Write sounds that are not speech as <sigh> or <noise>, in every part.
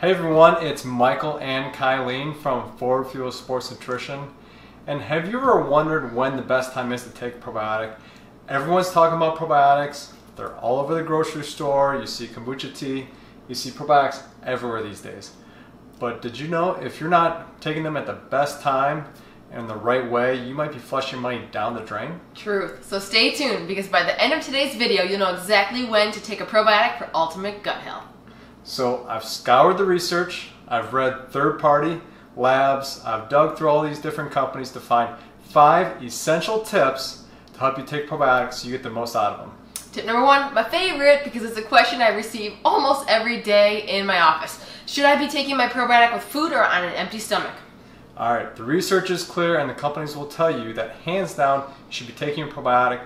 Hey everyone, it's Michael and Kylene from Forward Fuel Sports Nutrition. And have you ever wondered when the best time is to take a probiotic? Everyone's talking about probiotics. They're all over the grocery store. You see kombucha tea. You see probiotics everywhere these days. But did you know if you're not taking them at the best time and the right way, you might be flushing money down the drain? Truth. So stay tuned because by the end of today's video, you'll know exactly when to take a probiotic for ultimate gut health. So I've scoured the research, I've read third party labs, I've dug through all these different companies to find five essential tips to help you take probiotics so you get the most out of them. Tip number one, my favorite because it's a question I receive almost every day in my office. Should I be taking my probiotic with food or on an empty stomach? All right, the research is clear and the companies will tell you that hands down you should be taking your probiotic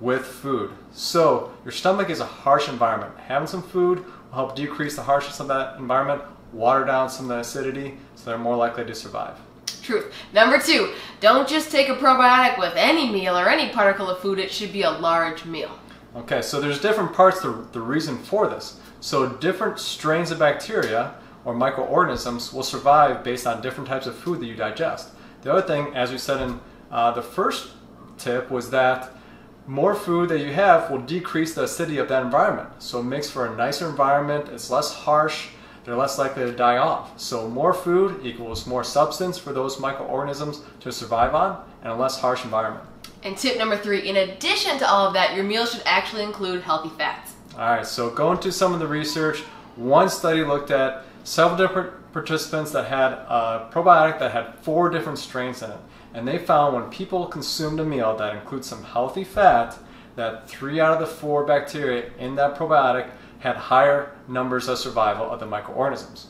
with food. So your stomach is a harsh environment. Having some food help decrease the harshness of that environment, water down some of the acidity, so they're more likely to survive. Truth. Number two, don't just take a probiotic with any meal or any particle of food. It should be a large meal. Okay, so there's different parts to the reason for this. So different strains of bacteria or microorganisms will survive based on different types of food that you digest. The other thing, as we said in uh, the first tip, was that more food that you have will decrease the acidity of that environment. So it makes for a nicer environment, it's less harsh, they're less likely to die off. So more food equals more substance for those microorganisms to survive on and a less harsh environment. And tip number three, in addition to all of that, your meal should actually include healthy fats. All right, so going to some of the research, one study looked at several different participants that had a probiotic that had four different strains in it. And they found when people consumed a meal that includes some healthy fat, that three out of the four bacteria in that probiotic had higher numbers of survival of the microorganisms.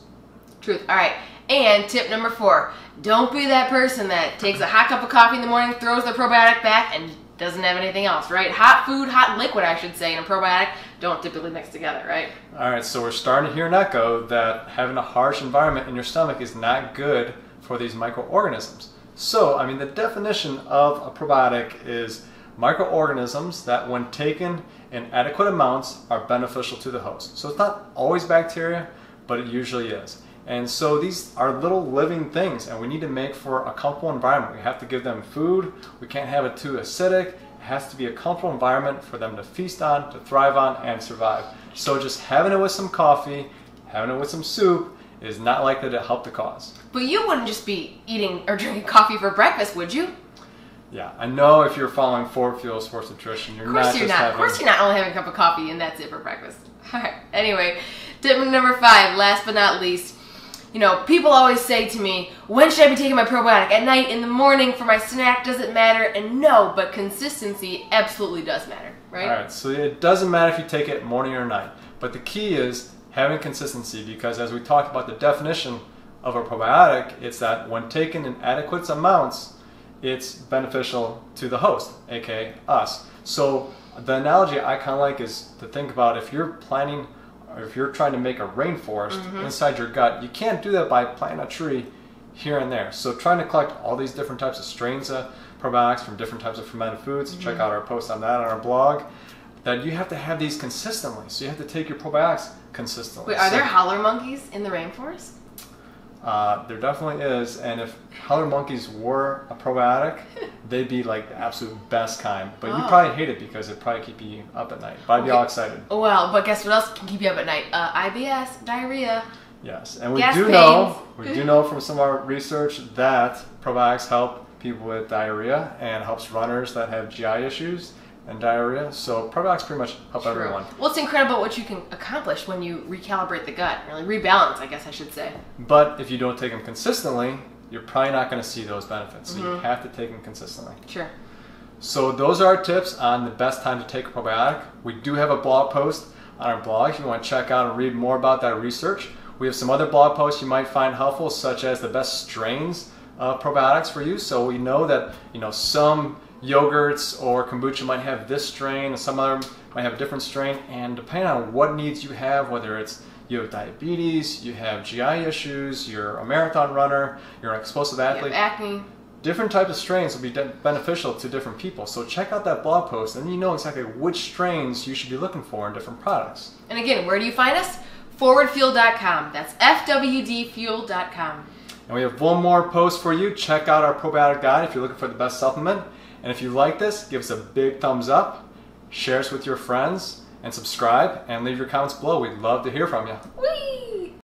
Truth. All right. And tip number four don't be that person that takes a hot cup of coffee in the morning, throws the probiotic back, and doesn't have anything else, right? Hot food, hot liquid, I should say, and a probiotic don't typically mix together, right? All right, so we're starting to hear an echo that having a harsh environment in your stomach is not good for these microorganisms. So, I mean, the definition of a probiotic is microorganisms that, when taken in adequate amounts, are beneficial to the host. So, it's not always bacteria, but it usually is. And so, these are little living things, and we need to make for a comfortable environment. We have to give them food, we can't have it too acidic. It has to be a comfortable environment for them to feast on, to thrive on, and survive. So, just having it with some coffee, having it with some soup, is not likely to help the cause. But you wouldn't just be eating or <laughs> drinking coffee for breakfast, would you? Yeah, I know if you're following Forward Fuel Sports Nutrition, you're Of course not you're just not. having. Of course you're not only having a cup of coffee and that's it for breakfast. <laughs> All right. Anyway, tip number five, last but not least. You know, people always say to me, when should I be taking my probiotic? At night, in the morning, for my snack, does it matter? And no, but consistency absolutely does matter, right? All right, so it doesn't matter if you take it morning or night, but the key is having consistency because as we talked about the definition of a probiotic, it's that when taken in adequate amounts, it's beneficial to the host, aka us. So the analogy I kind of like is to think about if you're planning if you're trying to make a rainforest inside your gut, you can't do that by planting a tree here and there. So trying to collect all these different types of strains of probiotics from different types of fermented foods, check out our post on that on our blog, that you have to have these consistently. So you have to take your probiotics consistently. Wait, are So- there howler monkeys in the rainforest? uh, there definitely is, and if howler monkeys were a probiotic, <laughs> they'd be like the absolute best kind. But you Oh. probably hate it because it'd probably keep you up at night. But I'd be Okay. all excited. Well, but guess what else can keep you up at night? Uh, IBS, diarrhea. Yes, and we Gas do pains. know we <laughs> do know from some of our research that probiotics help people with diarrhea and helps runners that have GI issues and diarrhea. So probiotics pretty much help True. everyone. Well, it's incredible what you can accomplish when you recalibrate the gut, really rebalance, I guess I should say. But if you don't take them consistently, you're probably not going to see those benefits. So Mm-hmm. you have to take them consistently. Sure. So those are our tips on the best time to take a probiotic. We do have a blog post on our blog if you want to check out and read more about that research. We have some other blog posts you might find helpful, such as the best strains of probiotics for you. So we know that you know some yogurts or kombucha might have this strain, and some other might have a different strain. And depending on what needs you have, whether it's you have diabetes, you have GI issues, you're a marathon runner, you're an explosive athlete. acne. Different types of strains will be de- beneficial to different people. So check out that blog post and you know exactly which strains you should be looking for in different products. And again, where do you find us? Forwardfuel.com. That's FWDfuel.com. And we have one more post for you. Check out our probiotic guide if you're looking for the best supplement. And if you like this, give us a big thumbs up, share us with your friends and subscribe and leave your comments below. We'd love to hear from you.